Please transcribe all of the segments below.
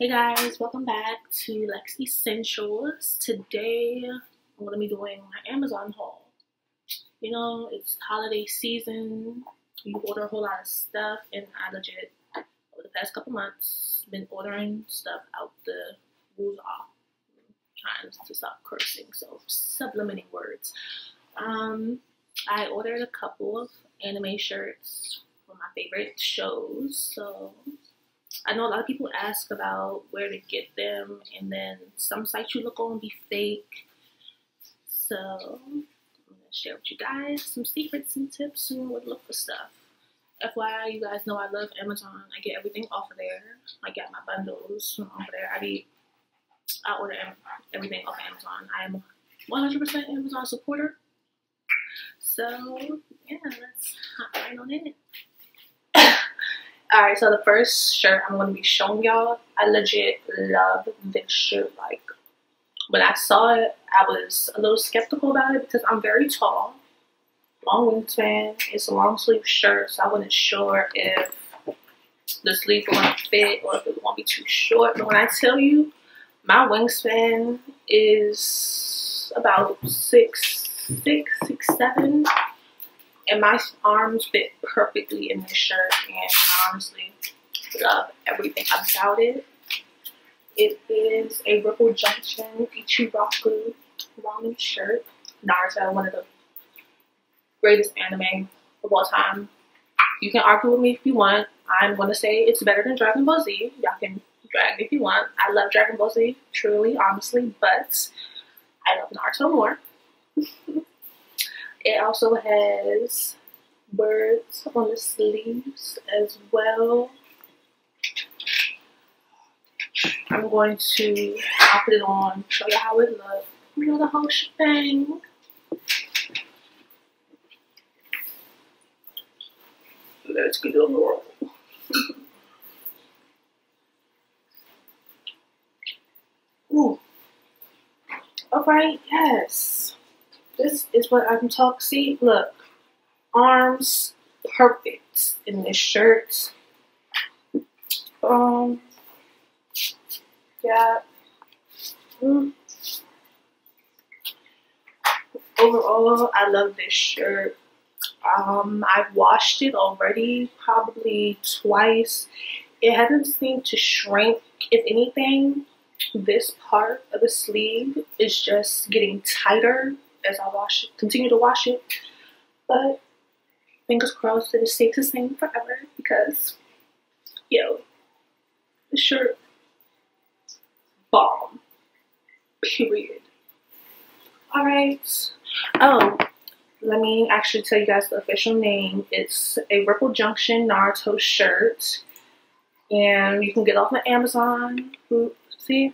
Hey guys, welcome back to Lex Essentials. Today I'm going to be doing my Amazon haul. You know, it's holiday season. You order a whole lot of stuff, and I legit, over the past couple months, been ordering stuff out the woozah. Trying to stop cursing, so sublimating words. Um, I ordered a couple of anime shirts for my favorite shows, so I know a lot of people ask about where to get them, and then some sites you look on be fake. So I'm gonna share with you guys some secrets and tips and where to look for stuff. FYI, you guys know I love Amazon. I get everything off of there. I get my bundles from off of there. I be I order everything off of Amazon. I am 100% Amazon supporter. So yeah, let's hop right on in. Alright, so the first shirt I'm going to be showing y'all, I legit love this shirt. Like, when I saw it, I was a little skeptical about it because I'm very tall. Long wingspan. It's a long sleeve shirt, so I wasn't sure if the sleeves was going to fit or if it was going to be too short. But when I tell you, my wingspan is about six, six, six, seven and my arms fit perfectly in this shirt and I honestly love everything about it. It is a Ripple Junction Ichiraku ramen shirt. Naruto, one of the greatest anime of all time. You can argue with me if you want. I'm going to say it's better than Dragon Ball Z. Y'all can drag me if you want. I love Dragon Ball Z, truly, honestly, but I love Naruto more. It also has birds on the sleeves as well. I'm going to put it on, show you how it looks. You know the whole shebang. Let's get on the roll. Ooh. Alright, yes. This is what I'm talking. See, look, arms perfect in this shirt. Um, yeah. Mm. Overall, I love this shirt. Um, I've washed it already, probably twice. It hasn't seemed to shrink. If anything, this part of the sleeve is just getting tighter as I wash it, continue to wash it. But fingers crossed that it stays the same forever because, yo, the shirt, bomb. Period. Alright. Oh, let me actually tell you guys the official name. It's a Ripple Junction Naruto shirt. And you can get off of Amazon. See?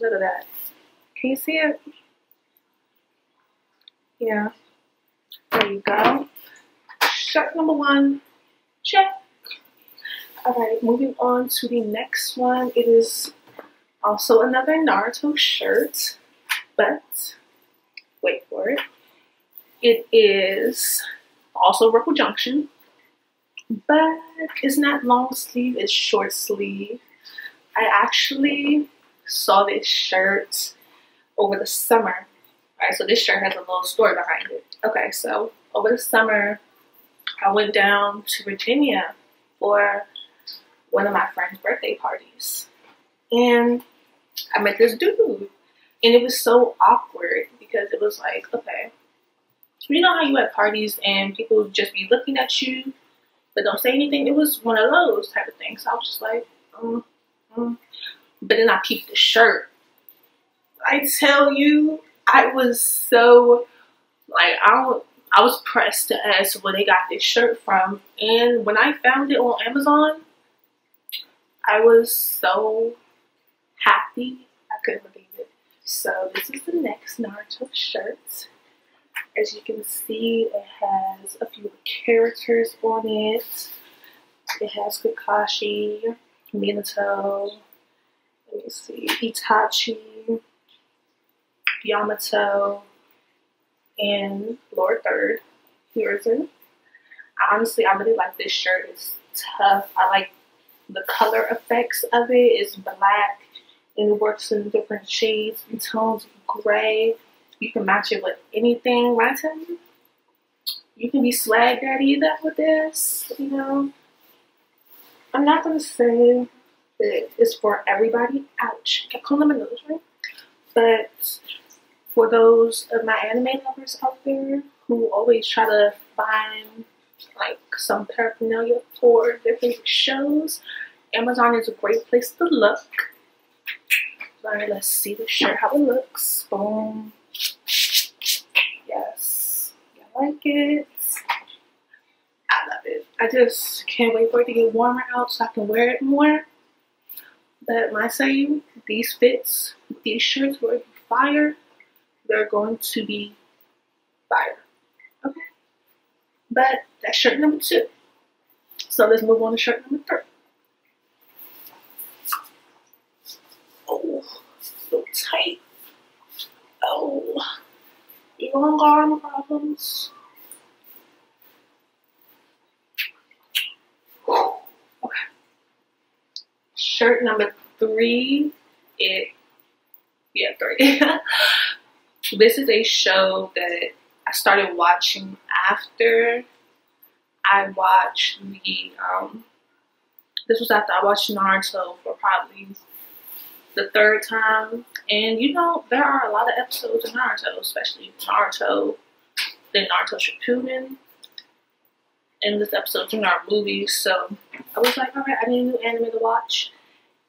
Look at that. Can you see it? Yeah. There you go. Shirt number one, check. All right, moving on to the next one. It is also another Naruto shirt, but wait for it. It is also Ripple Junction, but it's not long sleeve, it's short sleeve. I actually saw this shirt over the summer Alright, so this shirt has a little story behind it. Okay, so over the summer, I went down to Virginia for one of my friend's birthday parties. And I met this dude. And it was so awkward because it was like, okay, you know how you at parties and people just be looking at you but don't say anything? It was one of those type of things. So I was just like, mm, mm. But then I peeped the shirt. I tell you, I was so like I don't I was pressed to ask where they got this shirt from, and when I found it on Amazon, I was so happy I couldn't believe it. So this is the next Naruto shirt. As you can see, it has a few characters on it. It has Kakashi, Minato, let me see, Itachi, Yamato, and Lord Third Hiruzen. Honestly, I really like this shirt. It's tough. I like the color effects of it. it is black and it works in different shades and tones gray. You can match it with anything. When I you, can be swag daddy that with this, you know. I'm not gonna say that it's for everybody. Ouch. I call them a nose, right? But for those of my anime lovers out there who always try to find like some paraphernalia for their favorite shows, Amazon is a great place to look. Alright, let's see the shirt how it looks. Boom. Yes. I like it. I love it. I just can't wait for it to get warmer out so I can wear it more. But my saying, these fits, these shirts were fire, they're going to be fire. Okay? But that's shirt number two. So let's move on to shirt number three. Oh, so tight. Oh, long arm problems. Okay. Shirt number three. It, yeah, three. this is a show that I started watching after I watched the um this was after I watched Naruto for probably the third time. And you know, there are a lot of episodes of Naruto, especially Naruto, then Naruto Shippuden, and this episode of our movies. So I was like, alright, I need a new anime to watch.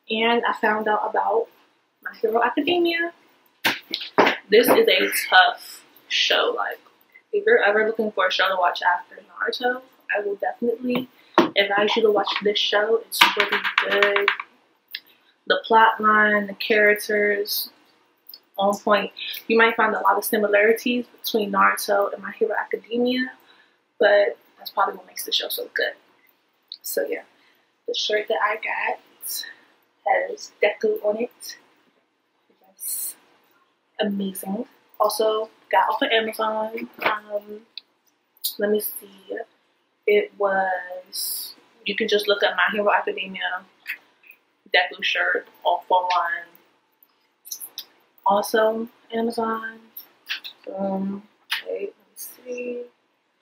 And I found out about My Hero Academia. This is a tough show. Like, if you're ever looking for a show to watch after Naruto, I will definitely advise you to watch this show. It's really good. The plot line, the characters, on point. You might find a lot of similarities between Naruto and My Hero Academia, but that's probably what makes the show so good. So yeah, the shirt that I got has Deku on it. Yes, amazing. Also got off of Amazon. Um, let me see. It was, you can just look up My Hero Academia Deku shirt all for one. Also, Amazon. Um, let me see.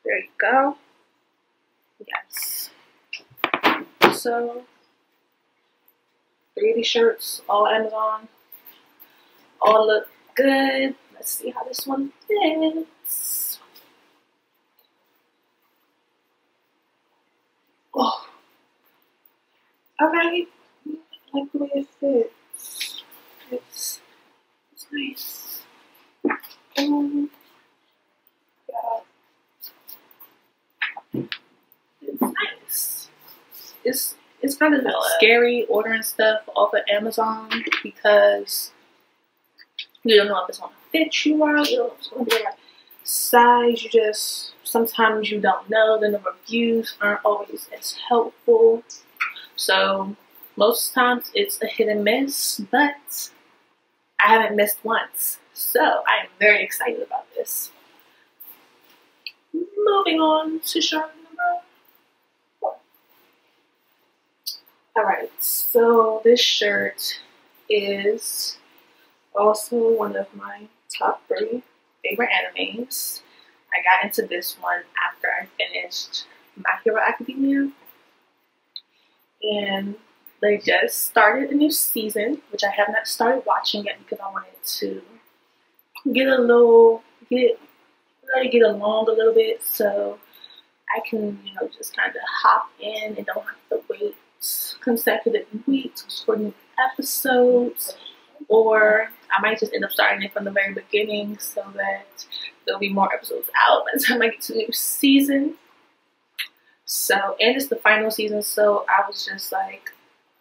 There you go. Yes. So, three of these shirts, all Amazon. All look good. Let's see how this one fits. Oh. Alright. I like the way it fits. It's, it's nice. Um, yeah. It's nice. It's it's kind of scary ordering stuff off of Amazon because you don't know if it's gonna fit you right, you know it's gonna be size, you just sometimes you don't know, then the reviews aren't always as helpful. So most times it's a hit and miss, but I haven't missed once. So I am very excited about this. Moving on to shirt number four. Alright, so this shirt is also one of my top three favorite animes. I got into this one after I finished My Hero Academia. And they just started a new season, which I have not started watching yet because I wanted to get a little, get, it get along a little bit so I can, you know, just kind of hop in and don't have to wait consecutive weeks for new episodes or I might just end up starting it from the very beginning so that there'll be more episodes out by the time I get to the new season. So, and it's the final season, so I was just like,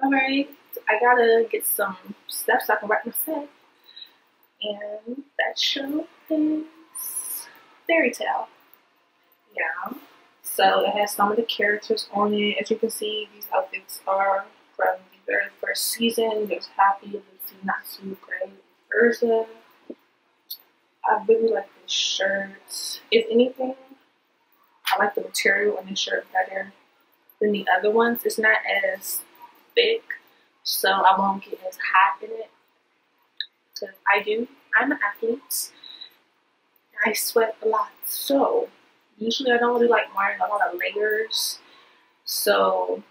alright, I gotta get some stuff so I can write my set. And that show is Fairy Tail. Yeah. So it has some of the characters on it. As you can see, these outfits are from the very first season. There's Happy, Lucy, Natsu, Gray, Erza. I really like this shirt. If anything, I like the material on this shirt better than the other ones. It's not as thick, so I won't get as hot in it. Because I do, I'm an athlete. I sweat a lot, so usually I don't really like wearing a lot of layers. So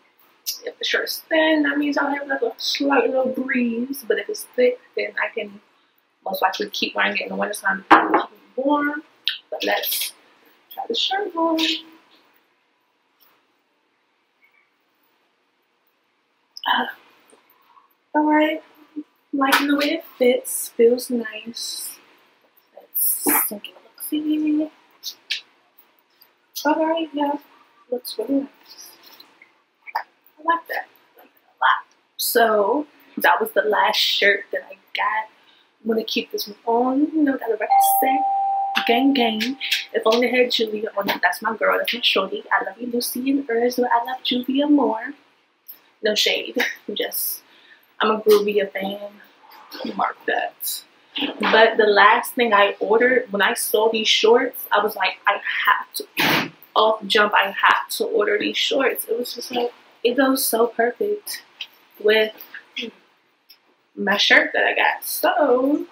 if the shirt's thin, that means I'll have like a slight little breeze. But if it's thick, then I can most likely keep wearing it in the wintertime to keep it warm. But let's try the shirt on. Uh, Alright, liking the way it fits, feels nice. Let's take a look. Alright, yeah, looks really nice. I like that. Like that a lot. So that was the last shirt that I got. I'm gonna keep this one on. You know, gotta represent. Gang gang. If only had Juvia on it. That's my girl. That's my shorty. I love you, Lucy and Ursula. I love Juvia more. No shade. I'm just I'm a Gruvia fan. Mark that. But the last thing I ordered when I saw these shorts, I was like, I have to off jump, I have to order these shorts. It was just like it goes so perfect with my shirt that I got. So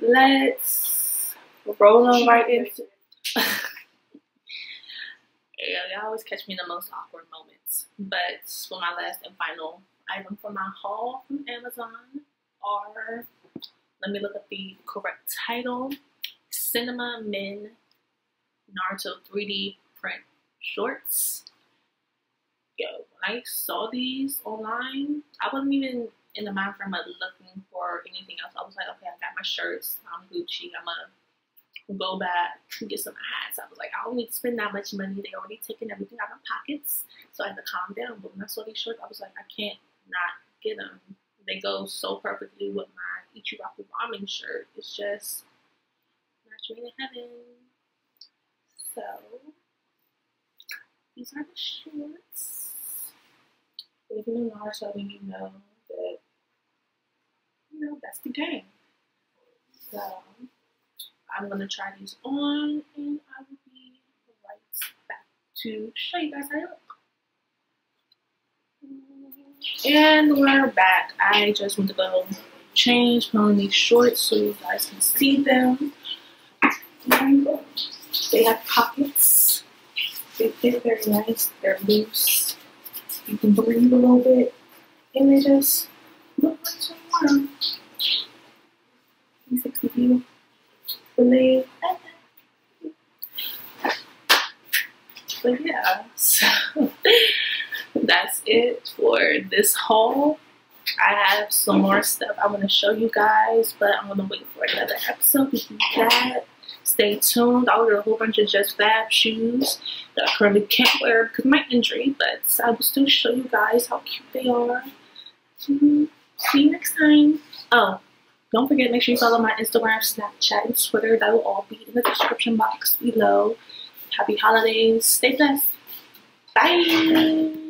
let's roll on right into yeah, y'all always catch me in the most awkward moments. But for my last and final item for my haul from Amazon are let me look at the correct title. CHENMA Men Naruto 3D print shorts yo, I saw these online, I wasn't even in the mind frame of looking for anything else. I was like, okay, I got my shirts. I'm Gucci. I'm gonna go back and get some hats. I was like, I don't need to spend that much money. They already taken everything out of my pockets, so I had to calm down. But when I saw these shirts, I was like, I can't not get them. They go so perfectly with my Ichiraku ramen shirt. It's just match made in heaven. So these are the shorts living in our letting you know that you know that's the game. So I'm gonna try these on and I will be right back to show you guys how they look. And we're back. I just went to go change, put on these shorts so you guys can see them. They have pockets. They fit very nice. They're loose. You can breathe a little bit, and they just look like some water. 360 view. Believe. But yeah, so that's it for this haul. I have some more stuff I want to show you guys, but I'm going to wait for another episode to do that. Stay tuned. I ordered a whole bunch of Just Fab shoes that I currently can't wear because of my injury, but I will still show you guys how cute they are. Mm-hmm. See you next time. Oh, don't forget, make sure you follow my Instagram, Snapchat, and Twitter. That will all be in the description box below. Happy holidays. Stay blessed. Bye.